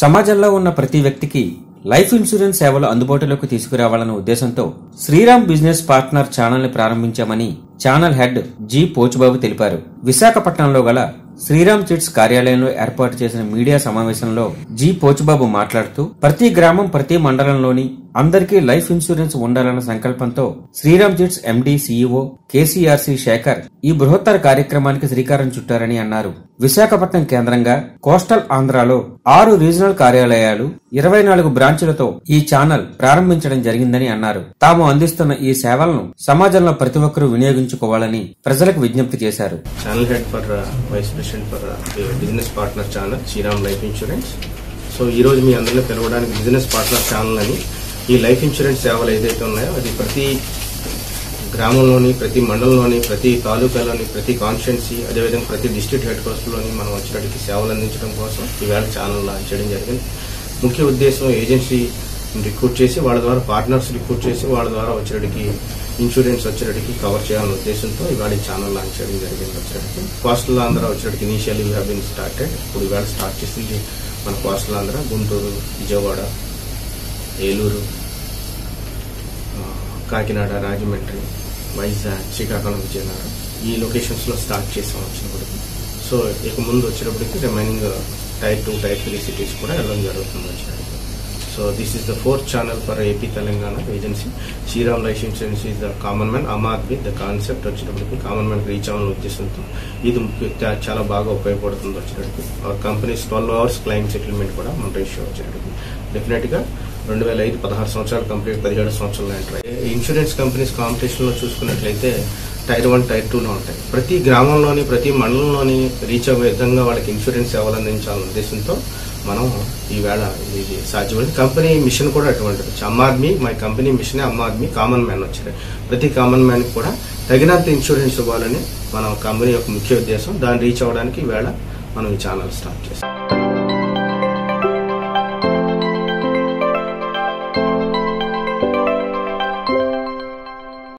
సమాజంలో ఉన్న ప్రతి వ్యక్తికి లైఫ్ ఇన్సూరెన్స్ సేవలు అందుబాటులోకి తీసుకురావాలన్న ఉద్దేశంతో శ్రీరామ్ బిజినెస్ పార్ట్నర్ ఛానల్ని ప్రారంభించామని ఛానల్ హెడ్ జి పోచుబాబు తెలిపారు. విశాఖపట్నంలో గల శ్రీరామ్ చిట్స్ కార్యాలయంలో ఏర్పాటు చేసిన మీడియా సమావేశంలో జి పోచుబాబు మాట్లాడుతూ ప్రతి గ్రామం ప్రతి మండలంలోని అందరికీ లైఫ్ ఇన్సూరెన్స్ ఉండాలన్న సంకల్పంతో శ్రీరామ్ జిట్స్ ఎండీ సీఈఓ కేసీఆర్సీ శేఖర్ ఈ బృహత్తర కార్యక్రమానికి శ్రీకారం చుట్టారని అన్నారు. విశాఖపట్నం కేంద్రంగా కోస్టల్ ఆంధ్రాలో ఆరు రీజనల్ కార్యాలయాలు ఇరవై నాలుగు బ్రాంచులతో ఈ ఛానల్ ప్రారంభించడం జరిగిందని అన్నారు. తాము అందిస్తున్న ఈ సేవలను సమాజంలో ప్రతి ఒక్కరూ వినియోగించుకోవాలని ప్రజలకు విజ్ఞప్తి చేశారు. Channel head for vice president for business partner channel Shriram life insurance so ఈ రోజు మీ అందరిని పిలవడానికి బిజినెస్ పార్ట్నర్ ఛానల్ అని ఈ లైఫ్ ఇన్సూరెన్స్ సేవలు ఏదైతే ఉన్నాయో అది ప్రతి గ్రామంలోని ప్రతి మండలంలోని ప్రతి తాలూకాలోని ప్రతి కాన్స్టిట్యున్సీ అదేవిధంగా ప్రతి డిస్టిక్ హెడ్ క్వార్టర్లోని మనం వచ్చేటికి సేవలు అందించడం కోసం ఈవేళ ఛానల్ లాంచ్ చేయడం జరిగింది. ముఖ్య ఉద్దేశం ఏజెన్సీ రిక్రూట్ చేసి వాళ్ళ ద్వారా పార్ట్నర్స్ రిక్రూట్ చేసి వాళ్ళ ద్వారా వచ్చేటికి ఇన్సూరెన్స్ వచ్చేటికి కవర్ చేయాలనే ఉద్దేశంతో ఇవాళ ఈ ఛానల్ లాంచ్ చేయడం జరిగింది వచ్చేటికి coastal Andhra వచ్చేటికి initial you have been started ఇప్పుడు ఇవాళ స్టార్ట్ చేసింది మన కోస్టల్ ఆంధ్ర గుంటూరు విజయవాడ ఏలూరు కాకినాడ రాజమండ్రి వైజాగ్ శ్రీకాకుళం విజయనగరం ఈ లొకేషన్స్లో స్టార్ట్ చేసాం వచ్చినప్పటికి. సో ఇక ముందు వచ్చేటప్పటికి remaining tier two tier three cities కూడా వెళ్ళడం జరుగుతుంది. వచ్చేటప్పటికి so this is the fourth channel for AP Telangana agency Shriram life insurance is the common man aam aadmi the concept వచ్చేటప్పటికి కామన్ మ్యాన్ రీచ్ అవ్వాలని ఉద్దేశంతో ఇది చాలా బాగా ఉపయోగపడుతుంది వచ్చేటప్పటికి. Our companies twelve hours claim settlement కూడా మన రేషియో వచ్చేటప్పటికి. డెఫినెట్గా రెండు వేల ఐదు పదహారు సంవత్సరాలు కంప్లీట్ పదిహేడు సంవత్సరాలు ఎంటర్ ఇన్సూరెన్స్ కంపెనీస్ కాంపిటీషన్లో చూసుకున్నట్లయితే టైర్ వన్ టైర్ టూలో ఉంటాయి. ప్రతి గ్రామంలోని ప్రతి మండలంలోని రీచ్ అయ్యే విధంగా వాళ్ళకి ఇన్సూరెన్స్ సేవలు అందించాలనే ఉద్దేశంతో మనం ఈవేళ ఇది సాధ్యమైంది. కంపెనీ మిషన్ కూడా అటువంటిది. Aam aadmi my company mission aam aadmi common man వచ్చారు. ప్రతి కామన్ మ్యాన్ కూడా తగినంత ఇన్సూరెన్స్ ఇవ్వాలని మన కంపెనీ యొక్క ముఖ్య ఉద్దేశం. దాన్ని రీచ్ అవ్వడానికి ఈవేళ మనం ఈ ఛానల్ స్టార్ట్ చేస్తాం.